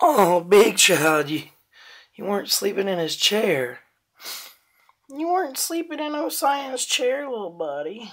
Oh, big child, you, you weren't sleeping in his chair. You weren't sleeping in Osian's chair, little buddy.